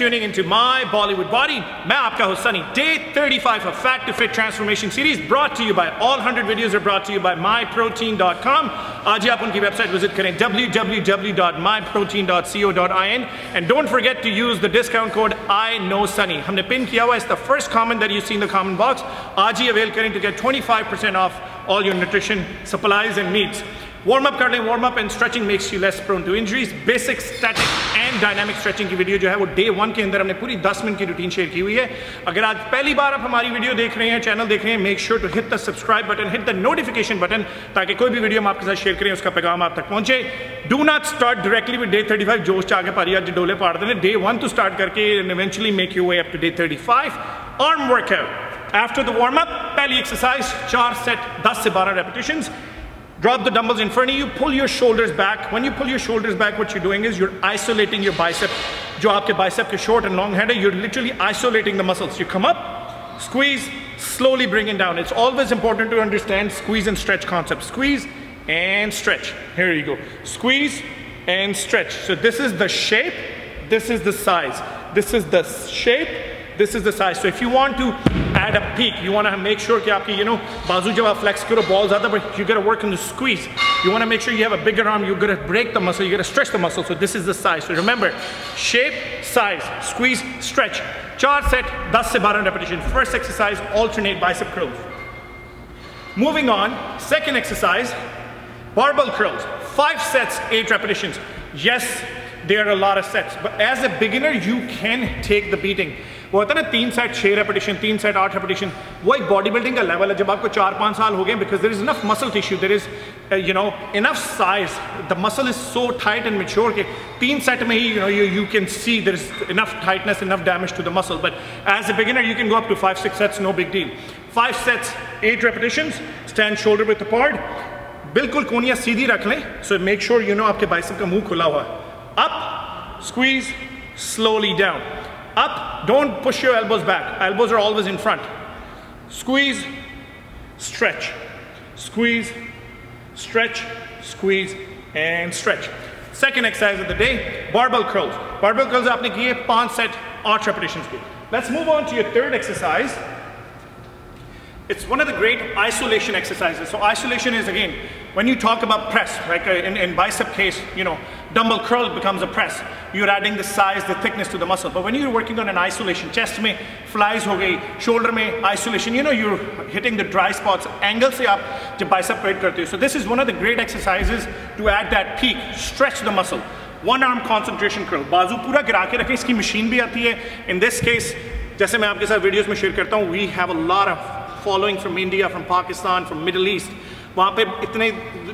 tuning into my Bollywood Body. मैं आपका host Sunny. Day 35 of Fat to Fit Transformation Series brought to you by all 100 videos are brought to you by myprotein.com. आज ही आप उनकी website visit करें www.myprotein.co.in and don't forget to use the discount code I know Sunny. हमने pin किया हुआ is the first comment that you see in the comment box. आज ही avail करें to get 25% off all your nutrition supplies and needs. Warm up कर लें warm up and stretching makes you less prone to injuries basic static and dynamic stretching की video जो है वो day one के अंदर हमने पूरी 10 मिनट की रूटीन शेयर की हुई है। अगर आज पहली बार आप हमारी वीडियो देख रहे हैं चैनल देख रहे हैं make sure to hit the subscribe button hit the notification button ताकि कोई भी वीडियो हम आपके साथ शेयर करें, उसका पैगाम आप तक पहुँचे। Do not start directly with day 35 जोश च आगे पारी, आज डोले पाड़ देने डे वन टू स्टार्ट करके eventually make you way up to day 35 arm workout after the warm up पहली एक्सरसाइज चार सेट 10 से 12 repetitions Drop the dumbbells in front of you, pull your shoulders back. When you pull your shoulders back, what you're doing is you're isolating your bicep. जो आपके bicep के short and long head है, you're literally isolating the muscles. You come up, squeeze, slowly bring it down. It's always important to understand squeeze and stretch concept. Squeeze and stretch. Here you go. Squeeze and stretch. So this is the shape, this is the size. This is the shape, this is the size. So if you want to add a peak, you want to make sure that you know bazu jab flex karo balls aata but you got to work on the squeeze. You want to make sure you have a bigger arm, you got to break the muscle, you got to stretch the muscle. So this is the size. So remember, shape, size, squeeze, stretch. Char set 10 se 12 repetition. First exercise, alternate bicep curls. Moving on, second exercise, barbell curls. Five sets, eight repetitions. Yes, there are a lot of sets, but as a beginner, you can take the beating. वो होता है ना तीन set छः repetition तीन set आठ repetition वो एक बॉडी बिल्डिंग का लेवल है जब आपको चार पाँच साल हो गए because there is enough muscle tissue there is you know enough size the muscle is so tight and mature के तीन सेट में ही you know you you can see there is enough tightness enough damage to the muscle but as a beginner you can go up to five six sets no big deal five sets eight repetition stand shoulder with part बिल्कुल कोनिया सीधी रख लें so make sure you know आपके bicep का मुंह खुला हुआ up squeeze slowly down Up, don't push your elbows back. Elbows are always in front. Squeeze, stretch. Squeeze, stretch, squeeze, and stretch. Second exercise of the day, barbell curls. Barbell curls आपने किए पांच set arch repetitions Let's move on to your third exercise. It's one of the great isolation exercises. So isolation is again, when you talk about press, like uh, in, in bicep case, you know, dumbbell curl becomes a press. You're adding the size, the thickness to the muscle. But when you're working on an isolation, chest mein flies ho gayi, shoulder mein isolation, you know, you're hitting the dry spots. Angle se aap jab bicep weight karte So this is one of the great exercises to add that peak, stretch the muscle. One arm concentration curl. Bazu pura gira ke rakhe, iski machine bhi aati hai. In this case, जैसे मैं आपके साथ videos में share करता हूँ we have a lot of following from India, from Pakistan, from Middle East. वहाँ पे इतने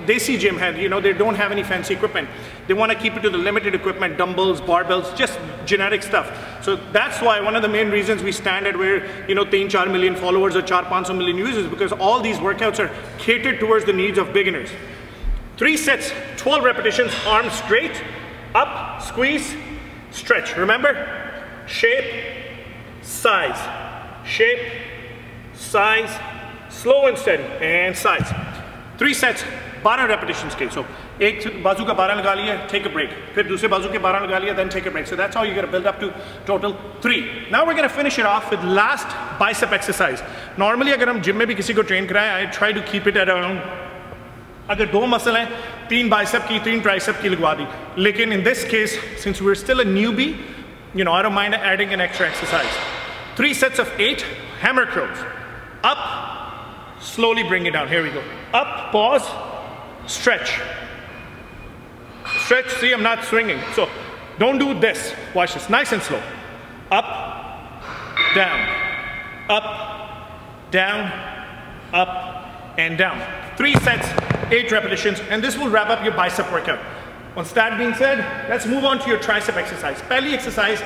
देसी जिम है you know they don't have any fancy equipment they want to keep it to the limited equipment dumbbells barbells just generic stuff so that's why one of the main reasons we stand at where you know 3 4 million followers or 4 500 million users because all these workouts are catered towards the needs of beginners three sets 12 repetitions arms straight up squeeze stretch remember shape size shape size, slow and steady, and size. Three sets बारह repetition के so एक बाजू का बारह लगा लिया take a break फिर दूसरे बाजू के बारह लगा लिया then take a break so that's how you build up to total three now we can finish it off with last bicep exercise normally अगर हम जिम में भी किसी को ट्रेन कराएँ I try to keep it around अगर दो muscle हैं तीन बाइसेप की तीन ट्राइसेप की लगवा दी. लेकिन in this case since we are still a newbie you know I don't mind adding an extra exercise. Three sets of eight hammer curls. Up, slowly bring it down. Here we go. Up, pause, stretch. Stretch, see, I'm not swinging. So don't do this. Watch this, nice and slow. Up, down, up, down, up, and down. Three sets, eight repetitions, and this will wrap up your bicep workout. Once that being said, let's move on to your tricep exercise. Belly exercise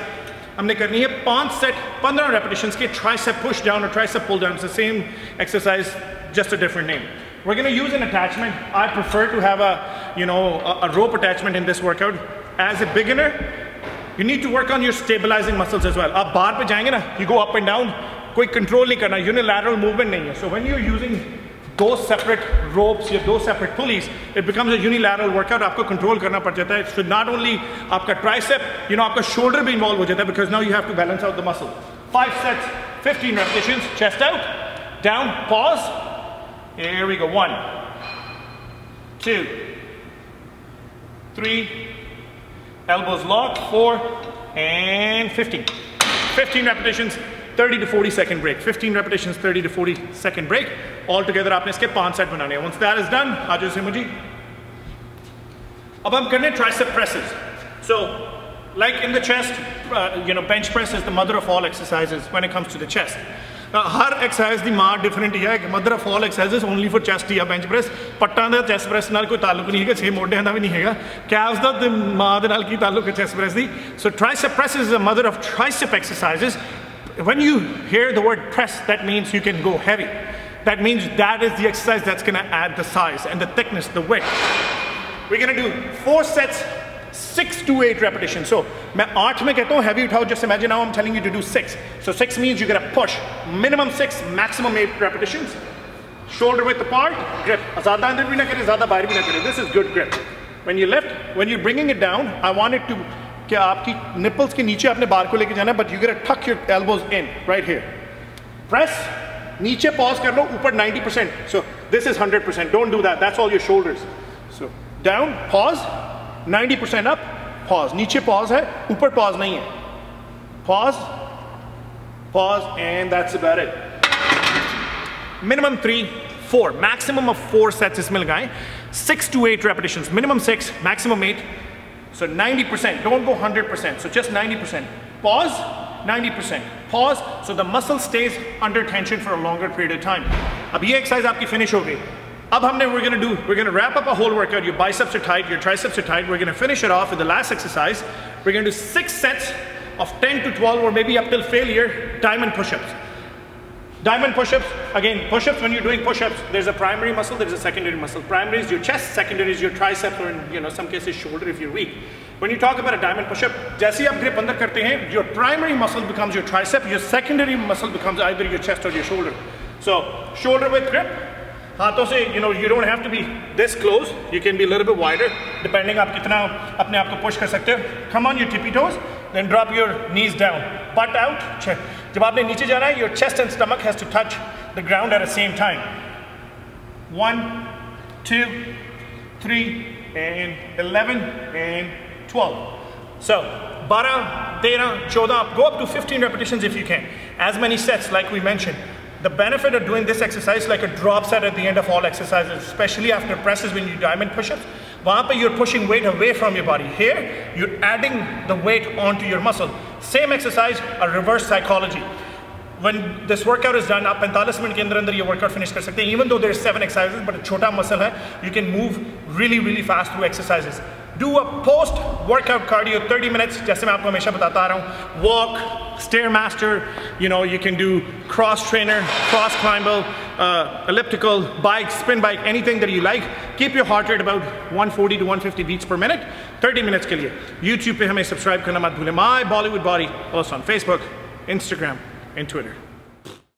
हमने करनी है पांच set पंद्रह repetitions के tricep push down और tricep pull down the same exercise just a different name we're going to use an attachment i prefer to have a you know a, a rope attachment in this workout as a beginner you need to work on your stabilizing muscles as well आप बार पे जाएंगे ना you go up and down कोई control नहीं करना unilateral movement नहीं है so when you're using दो सेपरेट रोप्स या दो separate pulleys it becomes a unilateral workout आपको कंट्रोल करना पड़ जाता है सो नॉट ओनली आपका ट्राइसेप यू नो आपका शोल्डर भी इन्वॉल्व हो जाता है because now you have to balance out the muscle five sets 15 repetitions chest out down pause here we go one two three elbows locked four and 15 15 repetitions 30 to 40 second break. 15 repetitions, 30 to 40 second break. All together, you have to set 5 sets. Once that is done, आ जाओ Now, we're going हम करने tricep presses. So, like in the chest, uh, you know, bench press is the mother of all exercises when it comes to the chest. ਹਰ exercise ਦੀ ਮਾਰ different ਹੀ ਹੈ ਕਿ mother of all exercise only for chest ਜਾਂ bench press ਪੱਟਾਂ ਦਾ chest press ਨਾਲ ਕੋਈ ਤਾਲੁਕ ਨਹੀਂ ਹੈਗਾ ਛੇ ਮੋਢਿਆਂ ਦਾ ਵੀ ਨਹੀਂ ਹੈਗਾ ਕੈਵਸ ਦਾ ਮਾਂ ਦੇ ਨਾਲ ਕੀ ਤਾਲੁਕ ਹੈ chest press the so tricep press is the mother of tricep exercises when you hear the word press, that means you can go heavy. That means that is the exercise that's gonna add the size and the thickness, the width. We're gonna do four sets, six to eight repetitions. So, मैं आठ में कहता हूँ heavy उठाओ, just imagine now I'm telling you to do six. So six means you're gonna push. Minimum six, maximum eight repetitions. Shoulder width apart, grip. ज़्यादा अंदर भी ना करे, ज़्यादा बाहर भी ना करे. This is good grip. When you lift, when you're bringing it down, I want it to कि आपकी निपल्स के नीचे आपने बार को लेके जाना है but you get tuck your elbows in right here press नीचे पॉज कर लो, ऊपर 90 percent so this is 100 percent don't do that that's all your shoulders so down pause 90 percent up pause नीचे पॉज है, ऊपर पॉज नहीं है. Pause pause and that's about it minimum three, four. Maximum of four sets इसमें लगाएँ six to eight repetitions. Minimum six, maximum eight. So 90%, don't go 100%, so just 90%. Pause, 90%. Pause, so the muscle stays under tension for a longer period of time. अब exercise आपकी finish हो गई. अब we're gonna do, we're gonna wrap up a whole workout. Your biceps are tight, your triceps are tight. We're gonna finish it off with the last exercise. We're gonna do six sets of 10 to 12 or maybe up till failure, diamond push-ups. Diamond push-ups, again, push-ups, when you're doing push-ups, there's a primary muscle, there's a secondary muscle. Primary is your chest, secondary is your triceps, or in you know, some cases shoulder if you're weak. When you talk about a diamond push-up, जैसे आप grip अंदर करते हैं, your primary muscle becomes your tricep, your secondary muscle becomes either your chest or your shoulder. So, shoulder with grip, हाथों से you know you don't have to be this close you can be a little bit wider depending आप कितना अपने आप को push कर सकते हो come on your tippy toes then drop your knees down butt out जब आपने नीचे जाना है your chest and stomach has to touch the ground at the same time one two three and 11 and 12 so 12 13 14 go up to 15 repetitions if you can as many sets like we mentioned the benefit of doing this exercise like a drop set at the end of all exercises, especially after presses when you diamond push-ups, you're pushing weight away from your body. Here, you're adding the weight onto your muscle. Same exercise, a reverse psychology. When this workout is done, आप 45 minute के अंदर अंदर ये workout finish कर सकते हैं. Even though there's seven exercises, but a छोटा muscle है, you can move really, really fast through exercises. Do a post workout cardio 30 minutes जैसे मैं आपको हमेशा बताता आ रहा हूँ walk stairmaster you know you can do cross trainer cross climber uh, elliptical bike spin bike anything that you like keep your heart rate about 140 to 150 beats per minute 30 minutes के लिए YouTube पे हमें subscribe करना मत भूलें my Bollywood body also on Facebook Instagram and Twitter